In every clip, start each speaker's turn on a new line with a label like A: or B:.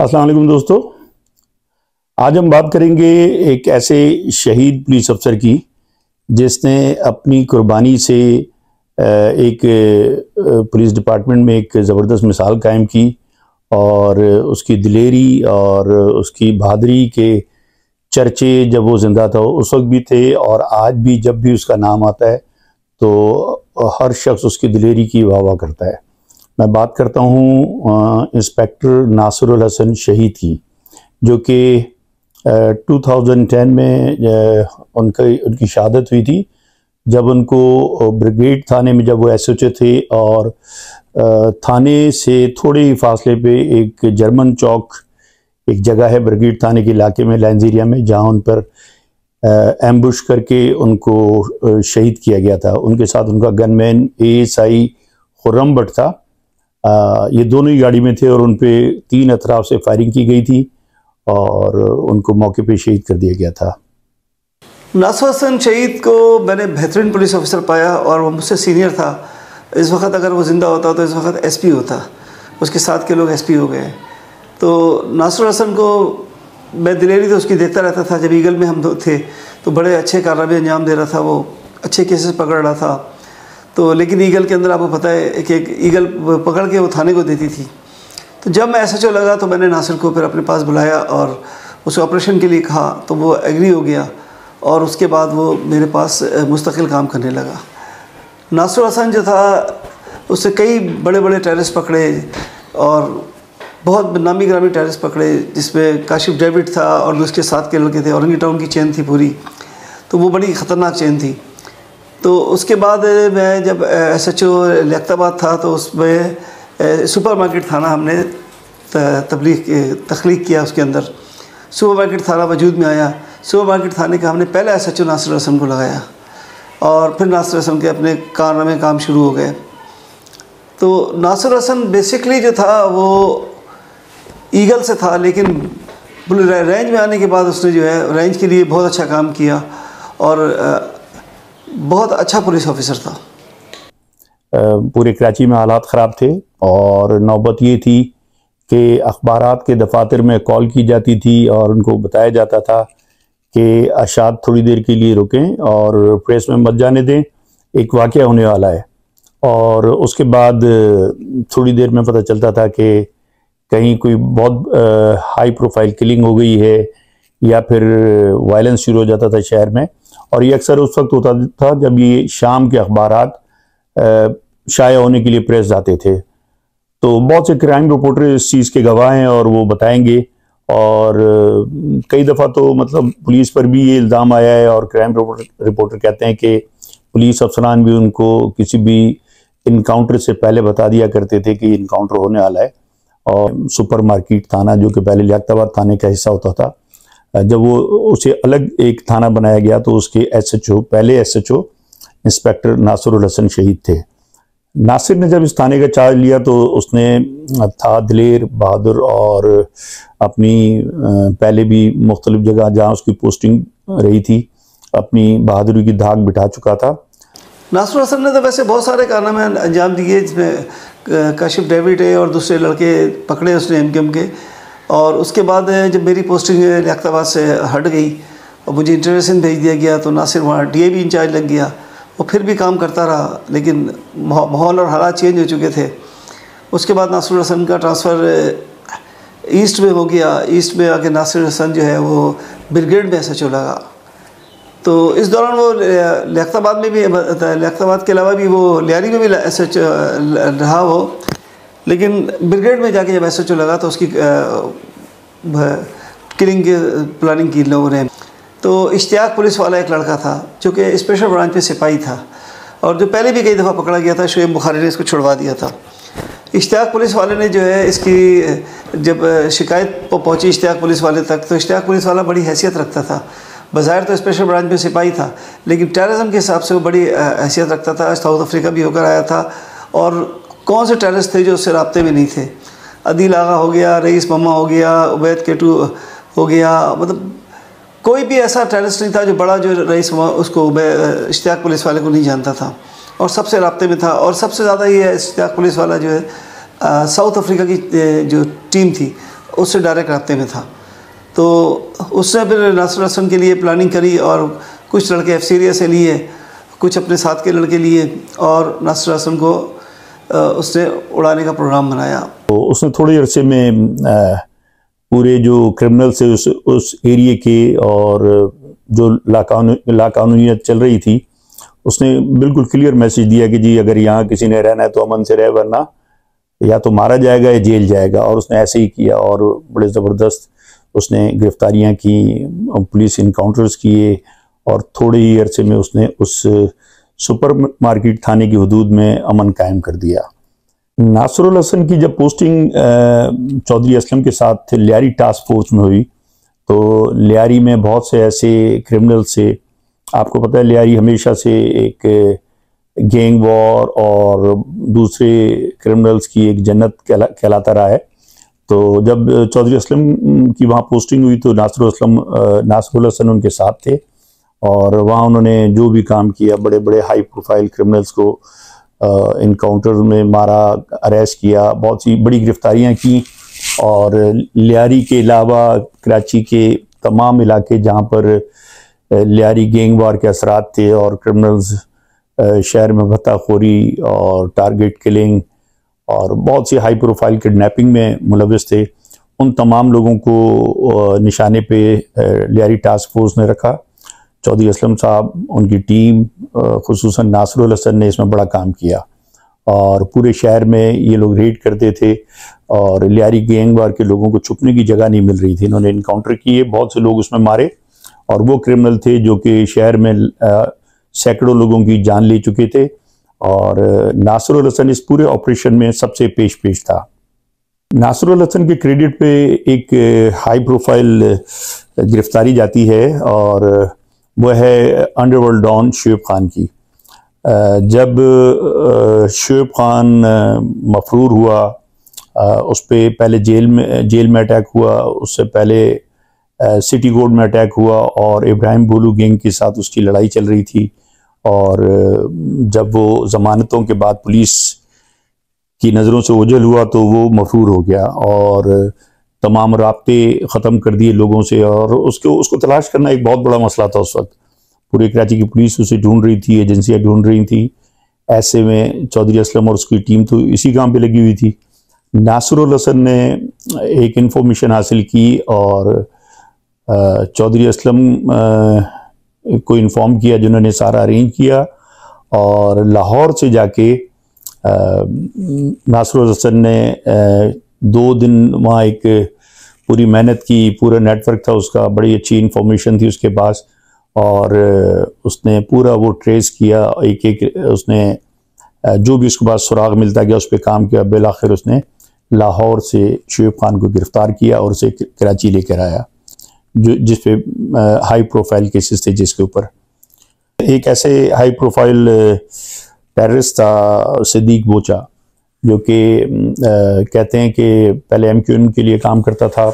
A: अस्सलाम वालेकुम दोस्तों। आज हम बात करेंगे एक ऐसे शहीद पुलिस अफसर की, जिसने अपनी कुर्बानी से एक पुलिस डिपार्टमेंट में एक ज़बरदस्त मिसाल कायम की और उसकी दिलेरी और उसकी बहादरी के चर्चे जब वो ज़िंदा था, उस वक्त भी थे और आज भी जब भी उसका नाम आता है तो हर शख्स उसकी दिलेरी की वाह वाह करता है। मैं बात करता हूँ इंस्पेक्टर नासरुल हसन शहीद की, जो कि 2010 में उनका, उनकी शहादत हुई थी। जब उनको ब्रिगेड थाने में जब वो एस थे और थाने से थोड़े ही फासले पे एक जर्मन चौक, एक जगह है ब्रिगेड थाने के इलाके में, लैंजीरिया में, जहाँ उन पर एम्बुश करके उनको शहीद किया गया था। उनके साथ उनका gunman A S I Khurram Bhatt था। आ, ये दोनों ही गाड़ी में थे और उन पर तीन अतराफ से फायरिंग की गई थी और उनको मौके पे शहीद कर दिया गया था।
B: नासर हसन शहीद को मैंने बेहतरीन पुलिस ऑफिसर पाया और वो मुझसे सीनियर था। इस वक्त अगर वो ज़िंदा होता तो इस वक्त एसपी होता। उसके साथ के लोग एसपी हो गए। तो नासर हसन को मैं दिलेरी तो उसकी देखता रहता था। जब ईगल में हम थे तो बड़े अच्छे कारनामे अंजाम दे रहा था। वो अच्छे केसेस पकड़ रहा था। तो लेकिन ईगल के अंदर आपको पता है कि एक ईगल पकड़ के वो थाने को देती थी। तो जब मैं एस लगा तो मैंने नासिर को फिर अपने पास बुलाया और उसे ऑपरेशन के लिए कहा तो वो एग्री हो गया और उसके बाद वो मेरे पास मुस्तकिल काम करने लगा। नासर हसन जो था, उससे कई बड़े बड़े टेरिस पकड़े और बहुत नामी ग्रामी टेरिस पकड़े, जिसमें काशिफ डेविड था और उसके साथ के लड़के थे औरंगी टाउन की चेन थी पूरी। तो वो बड़ी ख़तरनाक चेन थी। तो उसके बाद मैं जब एस एच ओ लियाबाद था तो उसमें सुपर मार्केट थाना हमने तबलीग तख्लीक किया उसके अंदर। सुपर मार्केट थाना वजूद में आया। सुपर मार्केट थाने का हमने पहले S H O Nasir Rasam को लगाया। और फिर नासिर रसम के अपने कारनामे काम शुरू हो गए। तो नासिर हसन बेसिकली जो था, वो ईगल से था, लेकिन रेंज में आने के बाद उसने जो है रेंज के लिए बहुत अच्छा काम किया। और बहुत अच्छा पुलिस ऑफिसर था।
A: पूरे कराची में हालात ख़राब थे और नौबत ये थी कि अखबार के दफातर में कॉल की जाती थी और उनको बताया जाता था कि अशात थोड़ी देर के लिए रुकें और प्रेस में मत जाने दें, एक वाक़ होने वाला है। और उसके बाद थोड़ी देर में पता चलता था कि कहीं कोई बहुत हाई प्रोफ़ाइल किलिंग हो गई है या फिर वायलेंस शुरू हो जाता था शहर में। और ये अक्सर उस वक्त होता था जब ये शाम के अखबार शाया होने के लिए प्रेस जाते थे। तो बहुत से क्राइम रिपोर्टर इस चीज़ के गवाह हैं और वो बताएँगे और कई दफ़ा तो मतलब पुलिस पर भी ये इल्ज़ाम आया है और क्राइम रिपोर्टर कहते हैं कि पुलिस अफसरान भी उनको किसी भी इनकाउंटर से पहले बता दिया करते थे कि इनकाउंटर होने वाला है। और सुपर मार्केट थाना, जो कि पहले लियाबाद थाने का हिस्सा होता था जब वो उसे अलग एक थाना बनाया गया तो उसके एसएचओ, पहले एसएचओ इंस्पेक्टर नासरुल हसन शहीद थे। नासिर ने जब इस थाने का चार्ज लिया तो उसने था दिलेर बहादुर और अपनी पहले भी मुख्तलिफ़ जगह जहाँ उसकी पोस्टिंग रही थी, अपनी बहादुरी की धाक बिठा चुका था।
B: नासर हसन ने तो वैसे बहुत सारे कारनामे अंजाम दिए, जिसमें काशिफ डेविड है और दूसरे लड़के पकड़े उसने एम के। और उसके बाद जब मेरी पोस्टिंग लियाबाद से हट गई और मुझे इंटरनेशन भेज दिया गया तो ना सिर्फ़ वहाँ डी इंचार्ज लग गया। वो फिर भी काम करता रहा, लेकिन माहौल और हालात चेंज हो चुके थे। उसके बाद नासिर हसन का ट्रांसफ़र ईस्ट में हो गया। ईस्ट में आके नासिर हसन जो है, वो ब्रिगेड में ऐसा लगा तो इस दौरान वो लियाबाद में भी लियाबाद के अलावा भी वो लियारी में भी ऐसा रहा वो। लेकिन ब्रिगेड में जाके जब एस एच लगा तो उसकी किलिंग की, प्लानिंग की लोगों ने। तो इश्तियाक पुलिस वाला एक लड़का था, जो कि स्पेशल ब्रांच में सिपाही था। और जो पहले भी कई दफ़ा पकड़ा गया था, शुएब बुखारी ने इसको छुड़वा दिया था। इश्तियाक पुलिस वाले ने जो है इसकी, जब शिकायत पहुँची इश्तियाक पुलिस वाले तक तो इश्तियाक पुलिस वाला बड़ी हैसियत रखता था। बाज़ाहिर तो स्पेशल ब्रांच में सिपाही था, लेकिन टेररिज्म के हिसाब से वो बड़ी हैसियत रखता था। साउथ अफ्रीका भी होकर आया था। और कौन से टेररिस्ट थे जो उससे रबते में नहीं थे? अदील आगा हो गया, रईस ममा हो गया, उबैद केटू हो गया मतलब कोई भी ऐसा टेररिस्ट नहीं था जो बड़ा जो रईस ममा उसको इश्तियाक पुलिस वाले को नहीं जानता था। और सबसे रबते में था। और सबसे ज़्यादा ये इश्तियाक पुलिस वाला जो है साउथ अफ्रीका की जो टीम थी, उससे डायरेक्ट रबते में था। तो उसने फिर नासर हसन के लिए प्लानिंग करी और कुछ लड़के एफ़ से लिए, कुछ अपने साथ के लड़के लिए और नासर हसन को उसने उड़ाने का प्रोग्राम बनाया।
A: तो उसने थोड़े अरसे में पूरे जो क्रिमिनल से उस उस एरिए के और जो लाकानू लाकानूनीत चल रही थी, उसने बिल्कुल क्लियर मैसेज दिया कि जी, अगर यहाँ किसी ने रहना है तो अमन से रह, वरना या तो मारा जाएगा या जेल जाएगा। और उसने ऐसे ही किया और बड़े ज़बरदस्त उसने गिरफ्तारियाँ की, पुलिस इनकाउंटर्स किए और थोड़े ही अरसे में उसने उस सुपर मार्केट थाने की हदूद में अमन कायम कर दिया। नासरुल हसन की जब पोस्टिंग चौधरी असलम के साथ लियारी टास्क फोर्स में हुई तो लियारी में बहुत से ऐसे क्रिमिनल से आपको पता है लियारी हमेशा से एक गैंग वॉर और दूसरे क्रिमिनल्स की एक जन्नत कहला, कहलाता रहा है। तो जब चौधरी असलम की वहाँ पोस्टिंग हुई तो नासर असलम नासरुल हसन उनके साथ थे। और वहाँ उन्होंने जो भी काम किया बड़े बड़े हाई प्रोफ़ाइल क्रिमिनल्स को इनकाउंटर में मारा अरेस्ट किया, बहुत सी बड़ी गिरफ्तारियाँ की और लियारी के अलावा कराची के तमाम इलाके जहाँ पर लियारी गैंग वार के असरात थे और क्रिमिनल्स शहर में भत्ताखोरी और टारगेट किलिंग और बहुत सी हाई प्रोफ़ाइल किडनैपिंग में मुलविस थे। उन तमाम लोगों को निशाने पे लियारी टास्क फोर्स ने रखा। चौधरी असलम साहब, उनकी टीम खसूस नासरुल हसन ने इसमें बड़ा काम किया। और पूरे शहर में ये लोग रेड करते थे और लियारी गैंग वार के लोगों को छुपने की जगह नहीं मिल रही थी। इन्होंने इनकाउंटर किए बहुत से लोग उसमें मारे और वो क्रिमिनल थे जो कि शहर में सैकड़ों लोगों की जान ले चुके थे। और नासरुल हसन इस पूरे ऑपरेशन में सबसे पेश पेश था। नासरुल हसन के क्रेडिट पे एक हाई प्रोफ़ाइल गिरफ्तारी जाती है और वह है अंडरवर्ल्ड डॉन शुएब खान की। जब शुएब खान मफरूर हुआ उस पर पहले जेल में जेल में अटैक हुआ, उससे पहले सिटी गोल्ड में अटैक हुआ और इब्राहिम बोलू गैंग के साथ उसकी लड़ाई चल रही थी और जब वो ज़मानतों के बाद पुलिस की नज़रों से ओझल हुआ तो वो मफरूर हो गया और तमाम रबते ख़त्म कर दिए लोगों से और उसको उसको तलाश करना एक बहुत बड़ा मसला था उस वक्त। पूरे कराची की पुलिस उसे ढूंढ रही थी एजेंसियाँ ढूंढ रही थी। ऐसे में चौधरी असलम और उसकी टीम तो इसी काम पे लगी हुई थी। नासरुल ने एक इन्फॉर्मेशन हासिल की और चौधरी असलम को इन्फॉर्म किया, जिन्होंने सारा अरेंज किया और लाहौर से जाके नासरुल हसन ने दो दिन वहाँ एक पूरी मेहनत की, पूरा नेटवर्क था उसका, बड़ी अच्छी इन्फॉर्मेशन थी उसके पास और उसने पूरा वो ट्रेस किया, एक एक उसने जो भी उसके पास सुराग मिलता गया उस पर काम किया बिल आखिर उसने लाहौर से शुएब खान को गिरफ़्तार किया और उसे कराची लेकर आया, जो, जिस पे हाई प्रोफ़ाइल केसेस थे जिसके ऊपर। एक ऐसे हाई प्रोफ़ाइल टेररिस्ट था, सिद्दीक बोचा। जो कि कहते हैं कि पहले एम क्यू एम के लिए काम करता था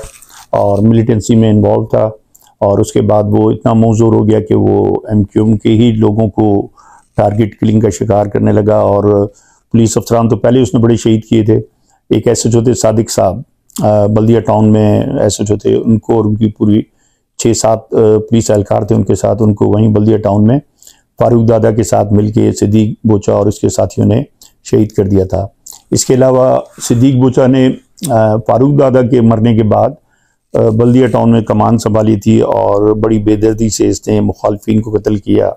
A: और मिलिटेंसी में इन्वॉल्व था और उसके बाद वो इतना मौजूर हो गया कि वो एमक्यूएम के ही लोगों को टारगेट किलिंग का शिकार करने लगा और पुलिस अफसरान तो पहले उसने बड़े शहीद किए थे। एक एस एच ओ थे सादिक साहब बल्दिया टाउन में एस एच ओ थे उनको और उनकी पूरी छः सात पुलिस एहलकार थे उनके साथ, उनको वहीं बल्दिया टाउन में फारूक दादा के साथ मिलके सिद्दीक बोचा और उसके साथियों ने शहीद कर दिया था। इसके अलावा सिद्दीक बोचा ने फारूक दादा के मरने के बाद बल्दिया टाउन में कमान संभाली थी और बड़ी बेदर्दी से इसने मुखालफी को कत्ल किया।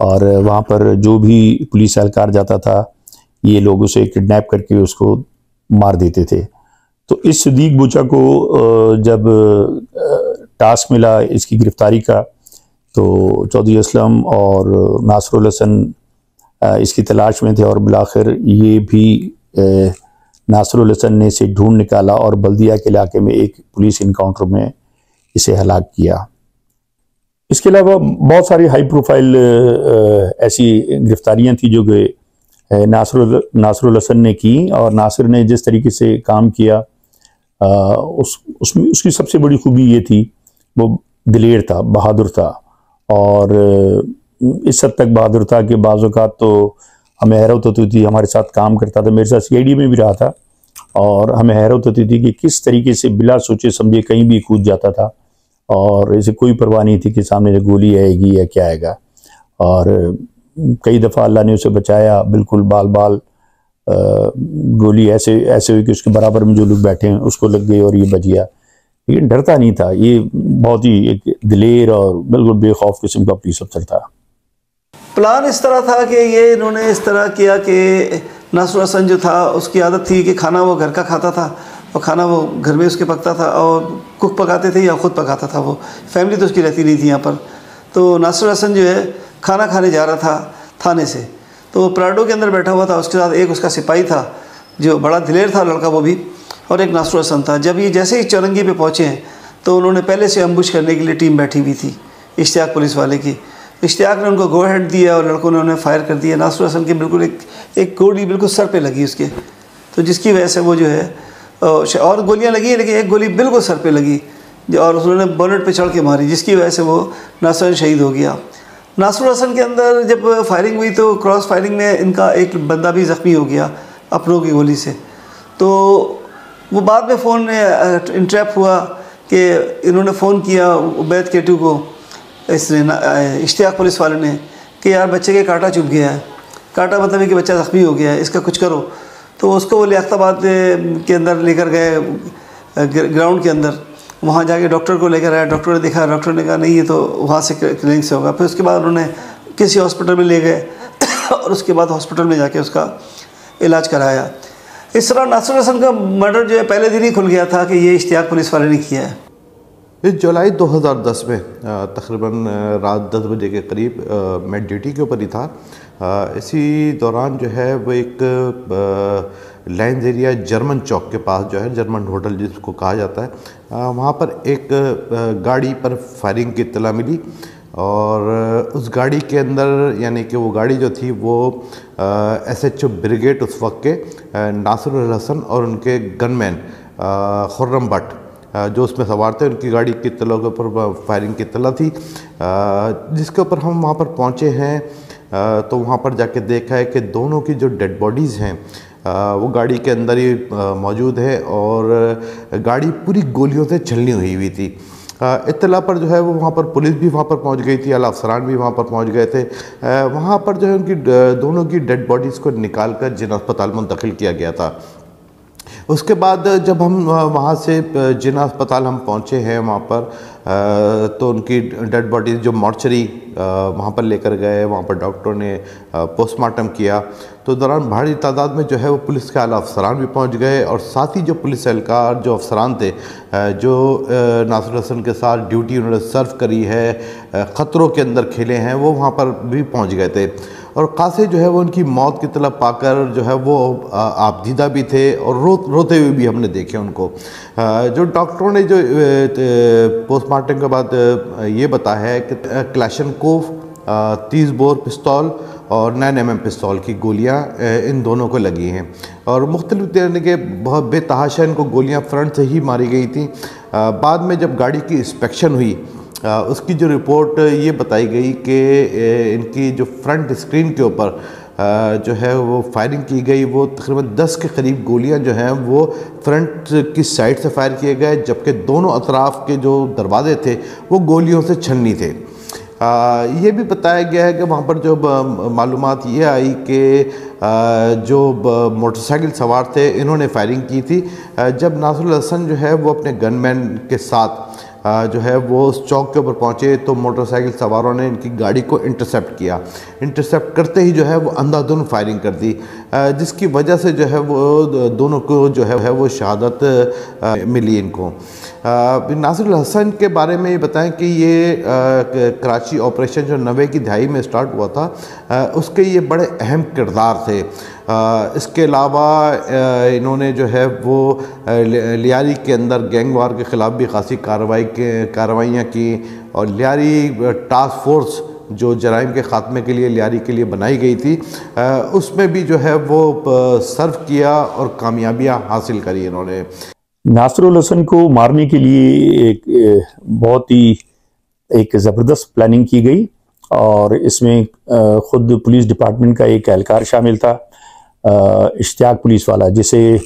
A: और वहाँ पर जो भी पुलिस एहलकार जाता था, ये लोग उसे किडनैप करके उसको मार देते थे। तो इस सदीक बुचा को जब टास्क मिला इसकी गिरफ्तारी का तो चौधरी असलम और नासरुल हसन इसकी तलाश में थे और बिलाखिर ये भी नासरुल हसन ने इसे ढूंढ निकाला और बल्दिया के इलाके में एक पुलिस इनकाउंटर में इसे हलाक किया। इसके अलावा बहुत सारी हाई प्रोफ़ाइल ऐसी गिरफ्तारियाँ थी जो कि नासरुल नासरुल हसन ने की और नासिर ने जिस तरीके से काम किया उस, उसमें, उसकी सबसे बड़ी खूबी ये थी, वो दिलेर था, बहादुर था और इस हद तक बहादुर था कि बाज़ात तो हमें हैरत होती थी, हमारे साथ काम करता था, मेरे साथ सी में भी रहा था और हमें हैरत होती थी कि किस तरीके से बिला सोचे समझे कहीं भी कूद जाता था और ऐसे कोई परवाह नहीं थी कि सामने गोली आएगी या क्या आएगा। और कई दफ़ा अल्लाह ने उसे बचाया, बिल्कुल बाल बाल गोली ऐसे ऐसे हुई कि उसके बराबर में जो लोग बैठे हैं, उसको लग गई और ये बच गया। लेकिन डरता नहीं था, ये बहुत ही एक दिलेर और बिल्कुल बेखौफ किस्म का पुलिस अफसर था।
B: प्लान इस तरह था कि ये इन्होंने इस तरह किया कि नासुर हसन जो था, उसकी आदत थी कि खाना वो घर का खाता था और खाना वो घर में उसके पकता था और कुक पकाते थे या ख़ुद पकाता था वो। फैमिली तो उसकी रहती नहीं थी यहाँ पर। तो नासुर हसन जो है, खाना खाने जा रहा था थाने से। तो वो प्राडो के अंदर बैठा हुआ था, उसके साथ एक उसका सिपाही था, जो बड़ा दिलेर था लड़का वो भी, और एक नासुर हसन था। जब ये जैसे ही चौरंगी पे पहुँचे हैं तो उन्होंने पहले से अम्बुश करने के लिए टीम बैठी हुई थी, इश्तियाक पुलिस वाले की। इश्तियाक ने उनको गो हेड दिया और लड़कों ने उन्हें फायर कर दिया। नासुर हसन की बिल्कुल एक एक गोली बिल्कुल सर पे लगी उसके। तो जिसकी वजह से वो जो है और गोलियाँ लगी लेकिन एक गोली बिल्कुल सर पे लगी। और उन्होंने बोनेट पे चढ़ के मारी, जिसकी वजह से वो नासुर शहीद हो गया। नासुर हसन के अंदर जब फायरिंग हुई तो क्रॉस फायरिंग में इनका एक बंदा भी ज़ख्मी हो गया अपनों की गोली से। तो वो बाद में फ़ोन इंट्रैप हुआ कि इन्होंने फ़ोन किया उबैद केटू को। इसने इश्तियाक पुलिस वाले ने कि यार बच्चे के कांटा चुभ गया है। कांटा मतलब है कि बच्चा ज़ख्मी हो गया है, इसका कुछ करो। तो उसको वो लियाबाद के अंदर लेकर गए ग्राउंड के अंदर। वहाँ जाके डॉक्टर को लेकर आया, डॉक्टर ने देखा, डॉक्टर ने कहा, नहीं, ये तो वहाँ से क्लिनिक से होगा। फिर उसके बाद उन्होंने किसी हॉस्पिटल में ले गए और उसके बाद हॉस्पिटल में जाके उसका इलाज कराया। इस तरह नासुर हसन का मर्डर जो है, पहले दिन ही खुल गया था कि ये इश्तियाक पुलिस वाले ने किया है।
C: इस जुलाई 2010 में तकरीबन रात 10 बजे के करीब मैं ड्यूटी के ऊपर ही था। आ, इसी दौरान जो है वो एक लैंड एरिया जर्मन चौक के पास जो है जर्मन होटल जिसको कहा जाता है आ, वहाँ पर एक गाड़ी पर फायरिंग की इतला मिली और उस गाड़ी के अंदर यानी कि वो गाड़ी जो थी वो एस एच ओ ब्रिगेड उस वक्त के नासिर हसन और उनके गनमैन खुर्रम भट्ट जो उसमें सवार थे, उनकी गाड़ी की तलों के ऊपर फायरिंग की तला थी। जिसके ऊपर हम वहाँ पर पहुँचे हैं तो वहाँ पर जाके देखा है कि दोनों की जो डेड बॉडीज़ हैं वो गाड़ी के अंदर ही मौजूद है और गाड़ी पूरी गोलियों से छलनी हुई हुई थी। इतला पर जो है वो वहाँ पर पुलिस भी वहाँ पर पहुँच गई थी अला अफसरान भी वहाँ पर पहुँच गए थे। वहाँ पर जो है उनकी दोनों की डेड बॉडीज़ को निकाल कर जिन अस्पताल मुंतकिल किया गया था। उसके बाद जब हम वहाँ से जिना अस्पताल हम पहुँचे हैं वहाँ पर तो उनकी डेड बॉडी जो मॉर्चरी वहाँ पर लेकर गए, वहाँ पर डॉक्टरों ने पोस्टमार्टम किया। तो दौरान भारी तादाद में जो है वो पुलिस के आला अफसरान भी पहुँच गए और साथ ही जो पुलिस एहलकार, जो अफसरान थे जो नासिर हसन के साथ ड्यूटी उन्होंने सर्व करी है ख़तरों के अंदर खेले हैं, वो वहाँ पर भी पहुँच गए थे। और कासे जो है वो उनकी मौत की तलब पाकर जो है वो आपदीदा भी थे और रो, रोते हुए भी हमने देखे उनको। जो डॉक्टरों ने जो पोस्टमार्टम के बाद ये बताया है कि क्लैशन कोफ तीस बोर पिस्तौल और नैन एम एम पिस्तौल की गोलियाँ इन दोनों को लगी हैं। और मुख्तलिफ़ तरह के बहुत बेतहाशा इनको गोलियाँ फ्रंट से ही मारी गई थी। बाद में जब गाड़ी की इंस्पेक्शन हुई उसकी जो रिपोर्ट ये बताई गई कि इनकी जो फ्रंट स्क्रीन के ऊपर जो है वो फायरिंग की गई वो तकरीबन 10 के करीब गोलियाँ जो हैं वो फ्रंट की साइड से फायर किए गए जबकि दोनों अतराफ़ के जो दरवाजे थे वो गोलियों से छन्नी थे। आ, ये भी बताया गया है कि वहाँ पर जो मालूम ये आई कि जो मोटरसाइकिल सवार थे इन्होंने फायरिंग की थी। जब नासुल हसन जो है वो अपने गनमैन के साथ जो है वो उस चौक के ऊपर पहुँचे तो मोटरसाइकिल सवारों ने इनकी गाड़ी को इंटरसेप्ट किया। इंटरसेप्ट करते ही जो है वो अंधाधुन फायरिंग कर दी। जिसकी वजह से जो है वो दोनों को जो है वो शहादत मिली इनको। नासिर हसन के बारे में ये बताएँ कि ये कराची ऑपरेशन जो नवे की दहाई में स्टार्ट हुआ था उसके ये बड़े अहम किरदार थे। इसके अलावा इन्होंने जो है वो लियारी के अंदर गैंग वार के ख़िलाफ़ भी खासी कार्रवाई के, कार्रवाइयाँ की और लियारी टास्क फोर्स जो जराइम के ख़ात्मे के लिए, लियारी के लिए बनाई गई थी उसमें भी जो है वो सर्व किया और कामयाबियाँ हासिल करी इन्होंने।
A: नासरुल हसन को मारने के लिए एक बहुत ही, एक ज़बरदस्त प्लानिंग की गई और इसमें ख़ुद पुलिस डिपार्टमेंट का एक एहलकार शामिल था। इश्तियाक पुलिस वाला, जिसे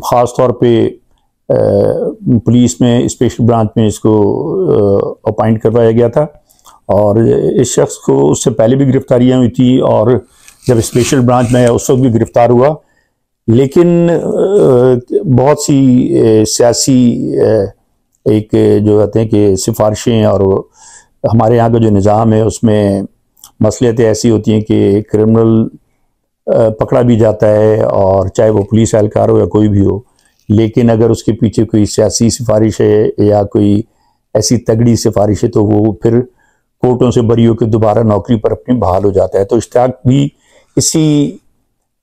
A: ख़ास तौर पे पुलिस में, स्पेशल ब्रांच में इसको अपॉइंट करवाया गया था। और इस शख्स को उससे पहले भी गिरफ्तारियाँ हुई थी और जब स्पेशल ब्रांच में उस वक्त भी गिरफ़्तार हुआ। लेकिन बहुत सी सियासी एक, जो कहते हैं कि सिफारिशें और हमारे यहाँ का जो निज़ाम है, उसमें मसलियतें ऐसी होती हैं कि क्रिमिनल पकड़ा भी जाता है और चाहे वो पुलिस एहलकार हो या कोई भी हो, लेकिन अगर उसके पीछे कोई सियासी सिफारिश है या कोई ऐसी तगड़ी सिफारिश है तो वो फिर कोर्टों से बरी होकर दोबारा नौकरी पर अपनी बहाल हो जाता है। तो इश्ताक भी इसी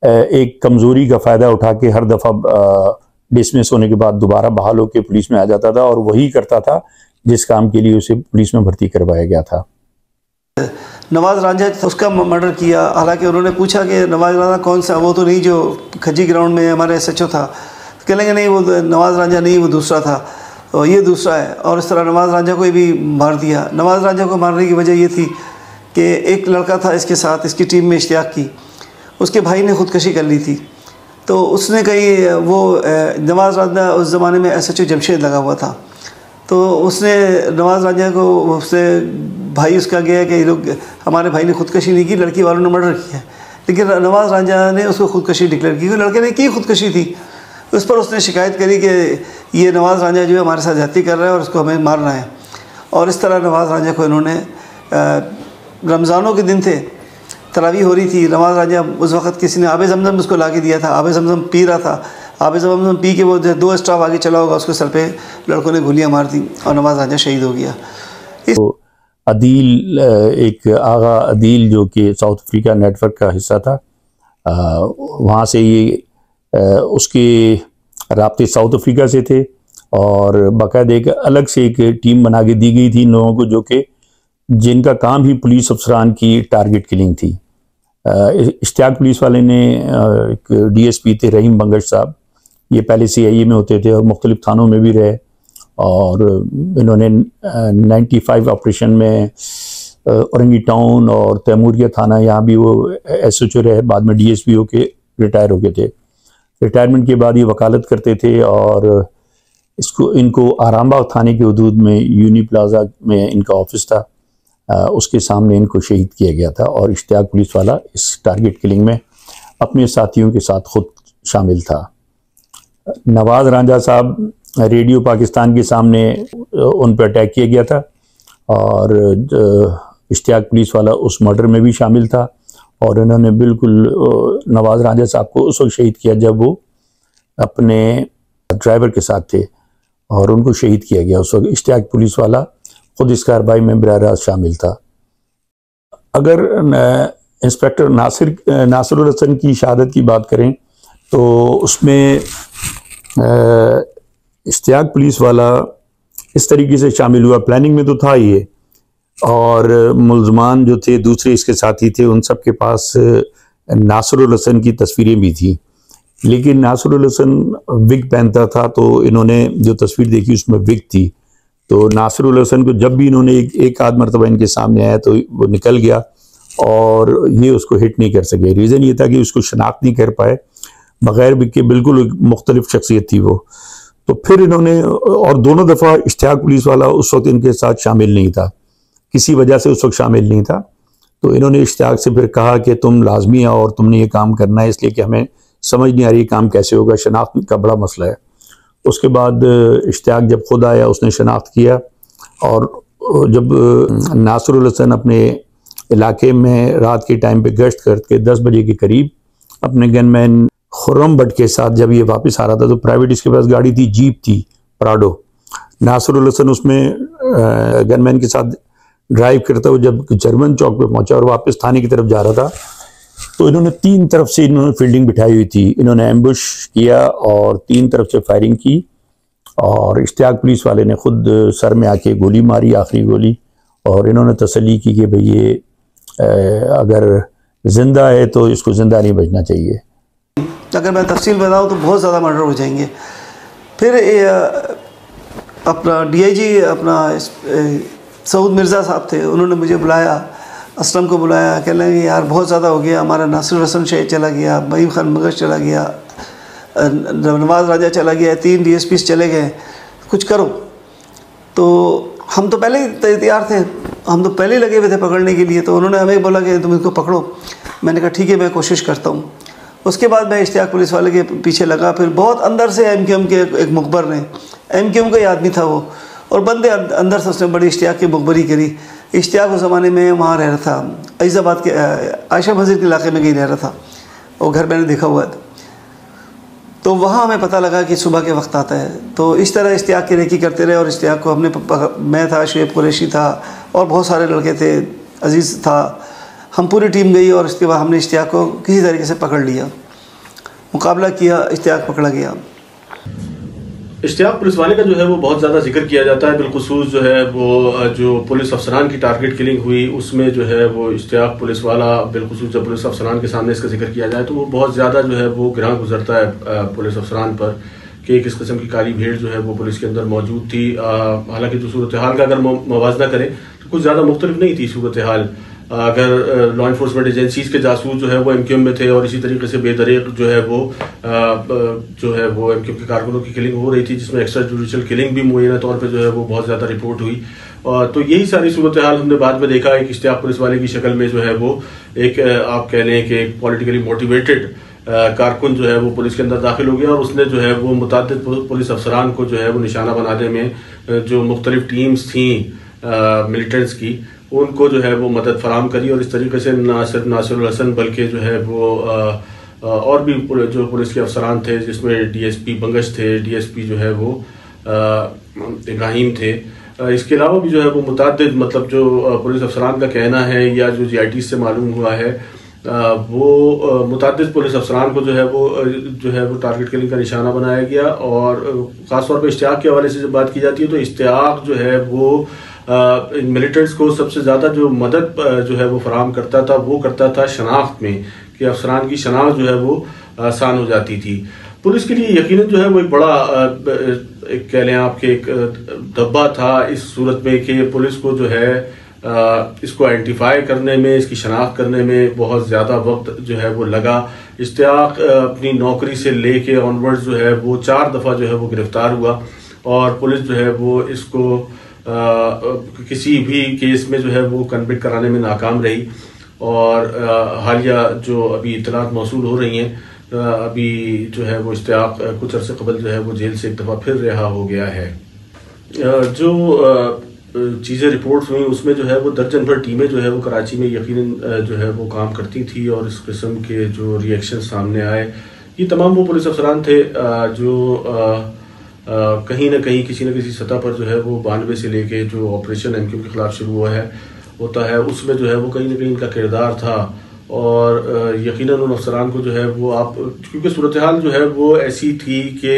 A: एक कमज़ोरी का फ़ायदा उठा के हर दफ़ा डिसमिस होने के बाद दोबारा बहाल होकर पुलिस में आ जाता था और वही करता था जिस काम के लिए उसे पुलिस में भर्ती करवाया गया था।
B: नवाज़ रांझा उसका मर्डर किया। हालाँकि उन्होंने पूछा कि नवाज़ रांझा कौन सा वो तो नहीं जो खजी ग्राउंड में हमारे एस एच ओ था। तो कहेंगे नहीं, वो नवाज़ रांझा नहीं, वो दूसरा था। और ये दूसरा है। और इस तरह नवाज़ रांझा को भी मार दिया। नवाज़ रांझा को मारने की वजह ये थी कि एक लड़का था इसके साथ, इसकी टीम में इश्तियाक की। उसके भाई ने ख़ुदकशी कर ली थी। तो उसने कही, वो नवाज़ रांझा उस ज़माने में एस एच ओ जमशेद लगा हुआ था। तो उसने, नवाज़ राजा को उससे भाई उसका गया कि लोग, हमारे भाई ने खुदकशी नहीं की, लड़की वालों ने मर्डर किया। लेकिन नवाज़ रांझा ने उसको खुदकशी डिक्लेयर की, क्योंकि लड़के ने की खुदकशी थी। उस पर उसने शिकायत करी कि ये नवाज़ रांझा जो है हमारे साथ जाती कर रहा है और उसको हमें मारना है। और इस तरह नवाज़ राजा को इन्होंने रमज़ानों के दिन थे, तरावी हो रही थी। नवाज़ राजा उस वक्त किसी ने आब जमजम उसको ला के दिया था, आब जमजम पी रहा था। आब जमजम पी के वो दो स्टाफ आगे चला होगा, उसके सर पे लड़कों ने गोलियाँ मार दी और नवाज़ राजा शहीद हो गया।
A: तो अदील एक आगा अदील जो कि साउथ अफ्रीका नेटवर्क का हिस्सा था वहाँ से ये उसके रबते साउथ अफ्रीका से थे और बाकायदा एक अलग से एक टीम बना के दी गई थी इन लोगों को जो कि, जिनका काम ही पुलिस अफसरान की टारगेट किलिंग थी। इश्तियाक पुलिस वाले ने एक डीएसपी थे रहीम बंगश साहब, ये पहले सी में होते थे और मुख्तलिफ़ थानों में भी रहे। और इन्होंने 95 ऑपरेशन में औरंगी टाउन और तैमूरिया थाना यहाँ भी वो एस एच ओ रहे बाद में डी एस पी होके रिटायर हो गए थे। रिटायरमेंट के बाद ये वकालत करते थे और इसको इनको आरामबाग थाने के हदूद में यूनी प्लाजा में इनका ऑफ़िस था। आ, उसके सामने इनको शहीद किया गया था और इश्तियाक पुलिस वाला इस टारगेट किलिंग में अपने साथियों के साथ खुद शामिल था। नवाज़ रांझा साहब रेडियो पाकिस्तान के सामने उन पर अटैक किया गया था और इश्तियाक पुलिस वाला उस मर्डर में भी शामिल था और इन्होंने बिल्कुल नवाज़ रांझा साहब को उस वक्त शहीद किया जब वो अपने ड्राइवर के साथ थे और उनको शहीद किया गया। उस वक्त इश्तियाक पुलिस वाला खुद इस कार्रवाई में बरह शामिल था। अगर इंस्पेक्टर नासिर नासिर हसन की शहादत की बात करें तो उसमें इश्तियाक पुलिस वाला इस तरीके से शामिल हुआ। प्लानिंग में तो था ये। और मुलजमान जो थे दूसरे इसके साथी थे उन सब के पास नासर हसन की तस्वीरें भी थी। लेकिन नासर हसन विग पहनता था तो इन्होंने जो तस्वीर देखी उसमें विग थी। तो नासिर को जब भी इन्होंने एक, एक आध मरतबा इनके सामने आया तो वो निकल गया और ये उसको हिट नहीं कर सके। रीज़न ये था कि उसको शनाख्त नहीं कर पाए। बगैर के बिल्कुल मुख्तलिफ़ शख्सियत थी वो। तो फिर इन्होंने, और दोनों दफ़ा इश्तियाक पुलिस वाला उस वक्त इनके साथ शामिल नहीं था। किसी वजह से उस वक्त शामिल नहीं था। तो इन्होंने इश्तियाक से फिर कहा कि तुम लाजमी आओ और तुमने ये काम करना है, इसलिए कि हमें समझ नहीं आ रही काम कैसे होगा, शनाख्त का बड़ा मसला है। उसके बाद इश्तियाक जब खुद आया, उसने शनाख्त किया और जब नासर हसन अपने इलाके में रात के टाइम पे गश्त करके दस बजे के करीब अपने गनमैन खुरम भट्ट के साथ जब ये वापस आ रहा था तो प्राइवेट इसके पास गाड़ी थी, जीप थी प्राडो नासर हसन उसमें गनमैन के साथ ड्राइव करता हुआ जब जर्मन चौक पे पहुँचा और वापस थाने की तरफ़ जा रहा था तो इन्होंने तीन तरफ़ से इन्होंने फील्डिंग बिठाई हुई थी। इन्होंने एम्बुश किया और तीन तरफ़ से फायरिंग की और इश्तियाक पुलिस वाले ने खुद सर में आके गोली मारी, आखिरी गोली, और इन्होंने तसली की कि भाई ये अगर ज़िंदा है तो इसको ज़िंदा नहीं बचना चाहिए।
B: अगर मैं तफसील बताऊँ तो बहुत ज़्यादा मर्डर हो जाएँगे। फिर अपना डीआईजी, अपना सऊद मिर्ज़ा साहब थे, उन्होंने मुझे बुलाया, असलम को बुलाया कह लेंगे, यार, बहुत ज़्यादा हो गया, हमारा नासिर हसन शेख चला गया मईम खान मगज चला गया नवाज़ राजा चला गया, तीन डी चले गए, कुछ करो। तो हम तो पहले ही तैयार थे, हम तो पहले ही लगे हुए थे पकड़ने के लिए तो उन्होंने हमें बोला कि, तुम इनको पकड़ो। मैंने कहा, ठीक है, मैं कोशिश करता हूँ। उसके बाद मैं इश्तियाक पुलिस वाले के पीछे लगा, फिर बहुत अंदर से एम के एम के एक मुखबर ने एम के एम का ही आदमी था वो, और बंदे अंदर से उसने बड़ी इश्तियाक की मुखबरी करी। इश्तियाक उस ज़माने में वहाँ रह रहा था ऐजाबाद के आयशा मस्जिद के इलाके में कहीं रह रहा था, वो घर मैंने देखा हुआ था तो वहाँ हमें पता लगा कि सुबह के वक्त आता है। तो इस तरह इश्तियाक की रेकी करते रहे और इश्तियाक को हमने मैं था, शुएब कुरैशी था, और बहुत सारे लड़के थे, अज़ीज़ था हम पूरी टीम गई और इसके बाद हमने इश्तियाक को किसी तरीके से पकड़ लिया। मुकाबला किया, इश्तियाक पकड़ा गया।
D: इश्तियाक पुलिस वाले का जो है वो बहुत ज़्यादा ज़िक्र किया जाता है। बिलखसूस जो है वो, जो पुलिस अफसरान की टारगेट किलिंग हुई, उसमें जो है वो इश्तियाक पुलिस वाला, बिलखसूस जब पुलिस अफसरान के सामने इसका ज़िक्र किया जाए तो वो बहुत ज़्यादा जो है वो गिरा गुजरता है पुलिस अफसरान पर कि किस किस्म की काली भीड़ जो है वो पुलिस के अंदर मौजूद थी। हालाँकि जो सूरत हाल का अगर मवाजना करें तो कुछ ज़्यादा मुख्तलिफ़ नहीं थी सूरत हाल। अगर लॉ इन्फोर्समेंट एजेंसीज के जासूस जो है वो एम में थे और इसी तरीके से बेदरेक जो है वो जो है वो एम के कारकुनों की किलिंग हो रही थी, जिसमें एक्स्ट्रा जुडिशल किलिंग भी मुहैया तौर पर जो है वो बहुत ज़्यादा रिपोर्ट हुई। तो यही सारी सूरत हाल हमने बाद में देखा एक इश्तियाक पुलिस वाले की शक्ल में जो है वो एक आप कह लें कि पॉलिटिकली मोटिवेटेड कारकुन जो है वो पुलिस के अंदर दाखिल हो गया और उसने जो है वो मुतद पुलिस अफसरान को जो है वो निशाना बनाने में जो मुख्तलिफ़ टीम्स थी मिलिटेंट्स की उनको जो है वो मदद फराम करी और इस तरीके से ना सिर्फ़ नासिर हसन, बल्कि जो है वो और भी जो पुलिस के अफसरान थे, जिसमें डीएसपी बंगश थे, डीएसपी जो है वो इब्राहिम थे। इसके अलावा भी जो है वो मुतद मतलब जो पुलिस अफसरान का कहना है या जो जीआईटी से मालूम हुआ है वो मुतद पुलिस अफसरान को जो है वो जो है वो टारगेट किलिंग का निशाना बनाया गया और ख़ासतौर पर इश्तियाक के हवाले से जब बात की जाती है तो इश्तियाक जो है वो मिलिटेंट्स को सबसे ज़्यादा जो मदद जो है वो फराम करता था, वो करता था शनाख्त में कि अफसरान की शनाख्त जो है वो, आसान हो जाती थी। पुलिस के लिए यकीन जो है वो एक बड़ा एक कह लें आपके एक धब्बा था इस सूरत में कि पुलिस को जो है इसको आइडेंटिफाई करने में इसकी शनाख्त करने में बहुत ज़्यादा वक्त जो है वो लगा। इश्तियाक अपनी नौकरी से लेके ऑनवर्ड जो है वो चार दफ़ा जो है वो गिरफ़्तार हुआ और पुलिस जो है वो इसको आ, किसी भी केस में जो है वो कन्विक्ट कराने में नाकाम रही और हालिया जो अभी इतलात मौसू हो रही हैं अभी जो है वो इश्तियाक कुछ अर्से कबल जो है वो जेल से एक दफ़ा फिर रिहा हो गया है। जो चीज़ें रिपोर्ट्स हुई, उसमें जो है वो दर्जन भर टीमें जो है वो कराची में यकीन जो है वो काम करती थी और इस किस्म के जो रिएक्शन सामने आए। ये तमाम वो पुलिस अफसरान थे जो कहीं ना कहीं किसी न किसी सतह पर जो है वो बानवे से लेके जो ऑपरेशन एम के खिलाफ शुरू हुआ है, होता है। उसमें जो है वो कहीं ना कहीं इनका किरदार था और यकीन उन अफसरान को जो है वो आप, क्योंकि सूरत हाल जो है वो ऐसी थी कि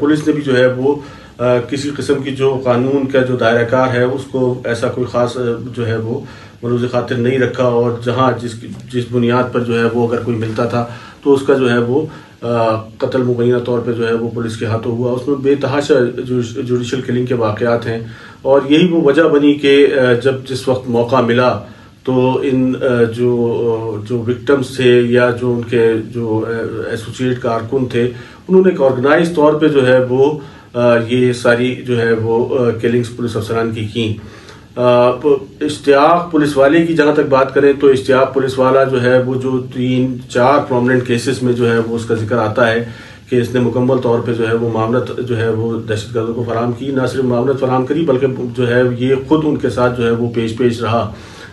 D: पुलिस ने भी जो है वो किसी किस्म की जो कानून का जो दायरा है, उसको ऐसा कोई ख़ास जो है वो मरूज खातिर नहीं रखा और जहाँ जिस जिस बुनियाद पर जो है वो अगर कोई मिलता था तो उसका जो है वो कत्ल मुबैना तौर पर जो है वो पुलिस के हाथों हुआ। उसमें बेतहाशा जुडिशल किलिंग के वाक़ात हैं और यही वो वजह बनी कि जब जिस वक्त मौका मिला तो इन जो जो विक्टम्स थे या जो उनके जो एसोसिएट कारकुन थे, उन्होंने एक ऑर्गेनाइज तौर पे जो है वो ये सारी जो है वो किलिंग्स पुलिस अफसरान की की। इश्तियाक पुलिस वाले की जहाँ तक बात करें तो इश्तियाक पुलिस वाला जो है वो जो तीन, चार प्रोमिनेंट केसेस में जो है वो उसका ज़िक्र आता है कि इसने मुकम्मल तौर पे जो है वो मामलत जो है वो दहशत गर्दों को फराम की। ना सिर्फ़ मामलत फराम करी, बल्कि जो है ये खुद उनके साथ जो है वो पेश पेश रहा,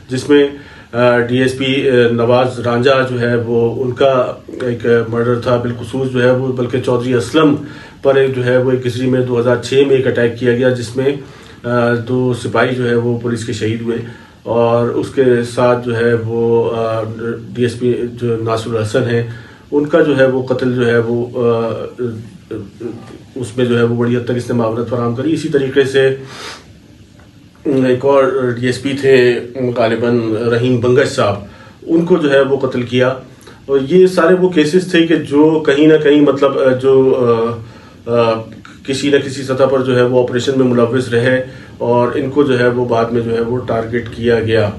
D: जिसमें डीएसपी नवाज़ रांझा जो है वो उनका एक मर्डर था, बिलखसूस जो है वो, बल्कि चौधरी असलम पर एक जो है वो एक किसरी में 2006 में एक अटैक किया गया जिसमें दो सिपाही जो है वो पुलिस के शहीद हुए और उसके साथ जो है वो डीएसपी जो नासुर हसन है उनका जो है वो कत्ल जो है वो उसमें जो है वो बड़ी हद तक इसने मावरत फराम करी। इसी तरीके से एक और डीएसपी थे गालिबन रहीम बंगश साहब उनको जो है वो कत्ल किया। और ये सारे वो केसेस थे कि जो कहीं ना कहीं मतलब जो आ, किसी न किसी सतह पर जो है वो ऑपरेशन में मुलविस रहे और इनको जो है वो बाद में जो है वो टारगेट किया गया।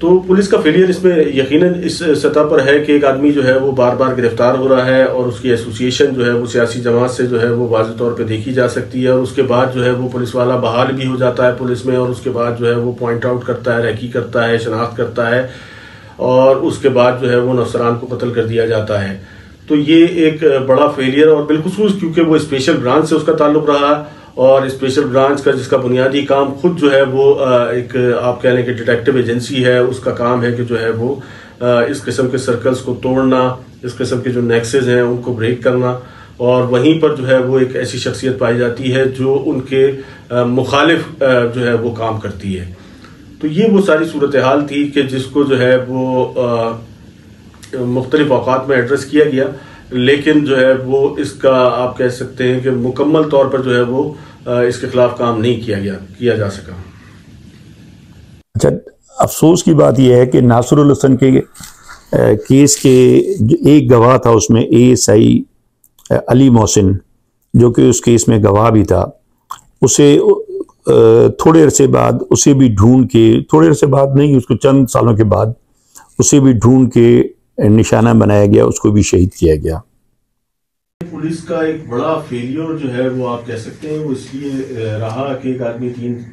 D: तो पुलिस का फेलियर इसमें यकीनन इस सतह पर है कि एक आदमी जो है वो बार बार गिरफ़्तार हो रहा है और उसकी एसोसिएशन जो है वो सियासी जमात से जो है वो वाज तौर पे देखी जा सकती है और उसके बाद जो है वो पुलिस वाला बहाल भी हो जाता है पुलिस में और उसके बाद जो है वो पॉइंट आउट करता है रैकी करता है, शनाख्त करता है और उसके बाद जो है वो नौसरान को कत्ल कर दिया जाता है। तो ये एक बड़ा फेलियर और बिलखसूस क्योंकि वो स्पेशल ब्रांच से उसका ताल्लुक रहा और स्पेशल ब्रांच का जिसका बुनियादी काम खुद जो है वो एक, आप कह लें कि डिटेक्टिव एजेंसी है, उसका काम है कि जो है वो इस किस्म के सर्कल्स को तोड़ना, इस किस्म के जो नेक्सेस हैं उनको ब्रेक करना और वहीं पर जो है वो एक ऐसी शख्सियत पाई जाती है जो उनके मुखालिफ जो है वो काम करती है। तो ये वो सारी सूरत हाल थी कि जिसको जो है वो मुख्तलिफ़ अवकात में एड्रेस किया गया। लेकिन जो है वो इसका आप कह सकते हैं कि मुकम्मल तौर पर जो है वो इसके खिलाफ काम नहीं किया गया, किया जा सका।
A: अच्छा अफसोस की बात यह है कि नासरुल हसन के केस के एक गवाह था उसमें A S I Ali Mohsin, जो कि उस केस में गवाह भी था। उसे थोड़े अरसे बाद, उसे भी ढूंढ के, थोड़े अरसे बाद नहीं, उसको चंद सालों के बाद, उसे भी ढूंढ के निशाना बनाया गया, उसको भी शहीद किया गया।
D: पुलिस का एक बड़ा फेलियर जो है, वो आप कह सकते हैं, वो इसलिए रहा कि एक आदमी तीन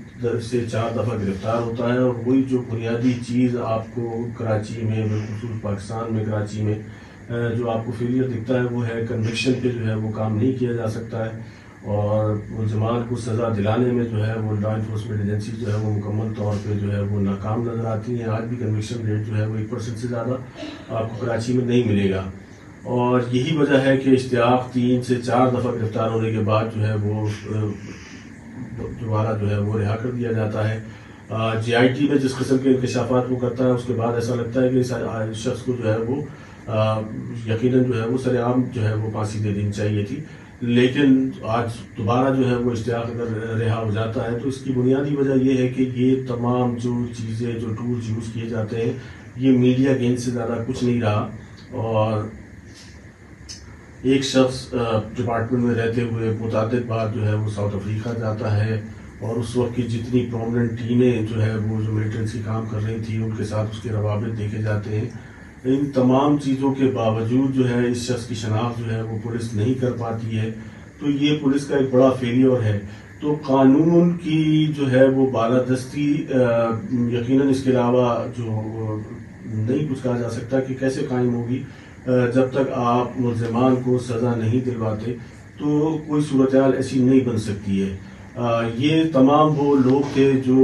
D: से चार दफ़ा गिरफ़्तार होता है और वही जो बुनियादी चीज़ आपको कराची में बिलखसूस पाकिस्तान में, कराची में जो आपको फेलियर दिखता है, वो है कन्विक्शन पे जो है, वो काम नहीं किया जा सकता है। और मुलजमान को सज़ा दिलाने में जो है वो लॉ इन्फोर्समेंट एजेंसी जो है वो मुकम्मल तौर पे जो है वो नाकाम नज़र आती हैं। आज भी कन्विक्शन रेट जो है वो एक परसेंट से ज़्यादा आपको कराची में नहीं मिलेगा। और यही वजह है कि इश्तियाक तीन से चार दफ़ा गिरफ़्तार होने के बाद जो है वो दोबारा जो है वो रिहा कर दिया जाता है। जे आई टी में जिस किस्म के इंकशाफात वो करता है, उसके बाद ऐसा लगता है कि इस शख्स को जो है वो यकीनन जो है वो सरेआम जो है वो फांसी दे देनी चाहिए थी। लेकिन आज दोबारा जो है वो इश्तियाक अगर रिहा हो जाता है तो इसकी बुनियादी वजह यह है कि ये तमाम जो चीज़ें, जो टूल्स यूज़ किए जाते हैं, ये मीडिया गेन से ज़्यादा कुछ नहीं रहा। और एक शख्स डिपार्टमेंट में रहते हुए मुताद बार जो है वो साउथ अफ्रीका जाता है और उस वक्त की जितनी प्रोमिनेंट टीमें जो है वो जो मिलिटेंसी काम कर रही थी, उनके साथ उसके रवाबित देखे जाते हैं। इन तमाम चीज़ों के बावजूद जो है, इस शख्स की शनाख्त जो है, वो पुलिस नहीं कर पाती है। तो ये पुलिस का एक बड़ा फेलियर है। तो कानून की जो है, वो बालादस्ती यकीनन इसके अलावा जो नहीं कुछ कहा जा सकता कि कैसे कायम होगी। जब तक आप मुलजमान को सज़ा नहीं दिलवाते तो कोई सूरत ऐसी नहीं बन सकती है। ये तमाम वो लोग थे जो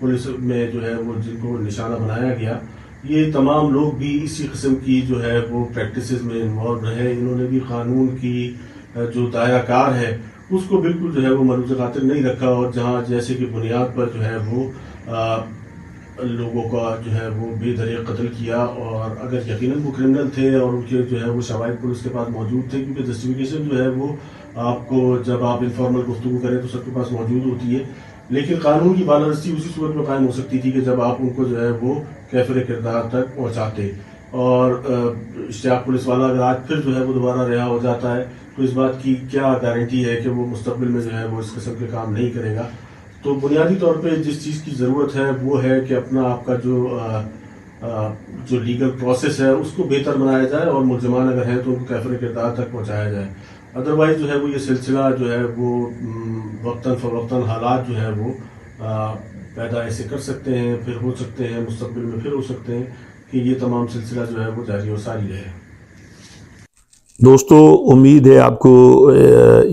D: पुलिस में जो है, वो जिनको निशाना बनाया गया। ये तमाम लोग भी इसी किस्म की जो है वो प्रैक्टिस में इन्वॉल्व रहे इन्होंने भी कानून की जो दायराकार है उसको बिल्कुल जो है वो मरूज खातिर नहीं रखा और जहाँ जैसे कि बुनियाद पर जो है वो आ, लोगों का जो है वो बेदरिया कत्ल किया और अगर यकीनन वो क्रिमिनल थे और उनके जो है वो शवाद पुलिस के पास मौजूद थे क्योंकि जस्टिफिकेशन जो है वो आपको जब आप इनफॉर्मल गुफ्तु करें तो सबके पास मौजूद होती है। लेकिन कानून की बालादस्ती उसी सूरत में कायम हो सकती थी कि जब आप उनको जो है वो कैफर किरदार तक पहुंचाते। और इश्तियाक पुलिस वाला अगर आज फिर जो है वो दोबारा रिहा हो जाता है तो इस बात की क्या गारंटी है कि वो मुस्तबिल में जो है वो इस किस्म के काम नहीं करेगा? तो बुनियादी तौर पे जिस चीज़ की ज़रूरत है वो है कि अपना आपका जो आ, आ, जो लीगल प्रोसेस है उसको बेहतर बनाया जाए और मुलजमान अगर है तो उनको कैफर किरदार तक पहुँचाया जाए। अदरवाइज़ जो है वो ये सिलसिला जो है वो वक्ता फ़वक्ता हालात जो है वो पैदा ऐसे कर सकते हैं, फिर हो सकते हैं मुस्तबिल में फिर हो सकते हैं कि ये तमाम सिलसिला जो है वो जारी और सारी रहे।
A: दोस्तों, उम्मीद है आपको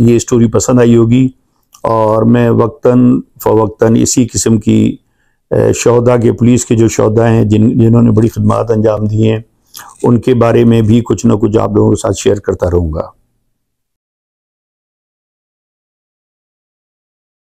A: ये स्टोरी पसंद आई होगी और मैं वक्ता फ़वक्ता इसी किस्म की शहदा के पुलिस के जो शहदा हैं, जिन, जिन्होंने बड़ी खदमात अंजाम दी हैं, उनके बारे में भी कुछ ना कुछ आप लोगों के साथ शेयर करता रहूँगा।